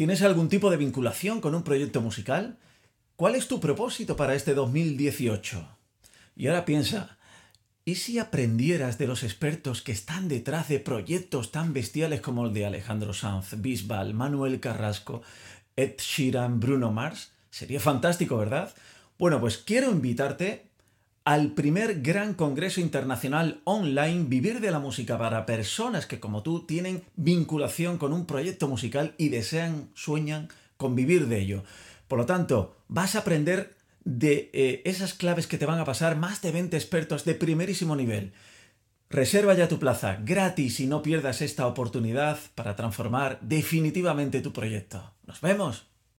¿Tienes algún tipo de vinculación con un proyecto musical? ¿Cuál es tu propósito para este 2018? Y ahora piensa, ¿y si aprendieras de los expertos que están detrás de proyectos tan bestiales como el de Alejandro Sanz, Bisbal, Manuel Carrasco, Ed Sheeran, Bruno Mars? Sería fantástico, ¿verdad? Bueno, pues quiero invitarte al primer gran congreso internacional online Vivir de la Música para personas que como tú tienen vinculación con un proyecto musical y desean, sueñan con vivir de ello. Por lo tanto, vas a aprender de eh, esas claves que te van a pasar más de 20 expertos de primerísimo nivel. Reserva ya tu plaza gratis y no pierdas esta oportunidad para transformar definitivamente tu proyecto. Nos vemos.